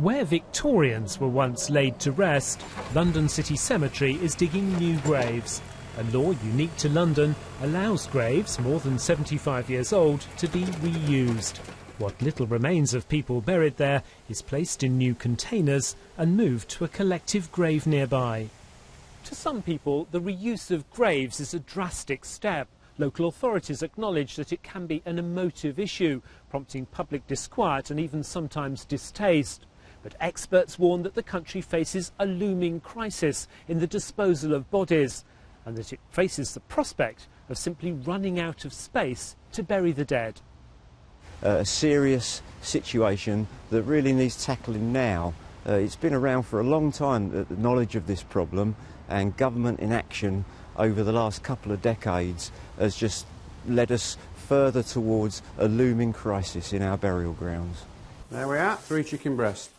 Where Victorians were once laid to rest, London City Cemetery is digging new graves. A law unique to London allows graves more than 75 years old to be reused. What little remains of people buried there is placed in new containers and moved to a collective grave nearby. To some people, the reuse of graves is a drastic step. Local authorities acknowledge that it can be an emotive issue, prompting public disquiet and even sometimes distaste. But experts warn that the country faces a looming crisis in the disposal of bodies and that it faces the prospect of simply running out of space to bury the dead. Uh, a serious situation that really needs tackling now. Uh, it's been around for a long time, the knowledge of this problem, and government inaction over the last couple of decades has just led us further towards a looming crisis in our burial grounds. There we are, three chicken breasts.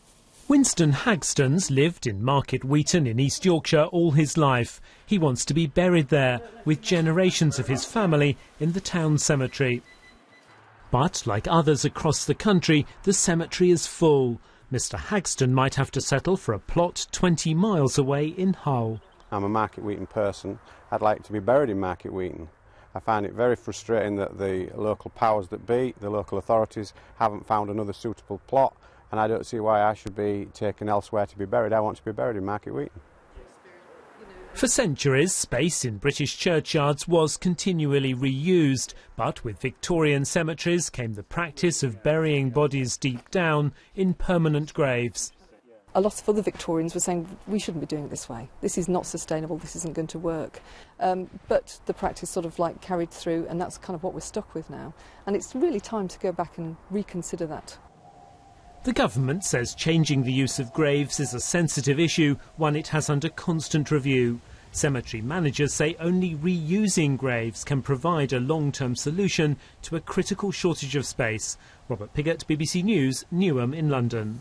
Winston Hagstons lived in Market Weighton in East Yorkshire all his life. He wants to be buried there with generations of his family in the town cemetery. But like others across the country, the cemetery is full. Mr Hagston might have to settle for a plot 20 miles away in Hull. I'm a Market Weighton person. I'd like to be buried in Market Weighton. I find it very frustrating that the local powers that be, the local authorities, haven't found another suitable plot and I don't see why I should be taken elsewhere to be buried. I want to be buried in Market Weighton. For centuries, space in British churchyards was continually reused, but with Victorian cemeteries came the practice of burying bodies deep down in permanent graves. A lot of other Victorians were saying we shouldn't be doing it this way. This is not sustainable. This isn't going to work. Um, but the practice sort of like carried through, and that's kind of what we're stuck with now. And it's really time to go back and reconsider that. The government says changing the use of graves is a sensitive issue, one it has under constant review. Cemetery managers say only reusing graves can provide a long-term solution to a critical shortage of space. Robert Piggott, BBC News, Newham in London.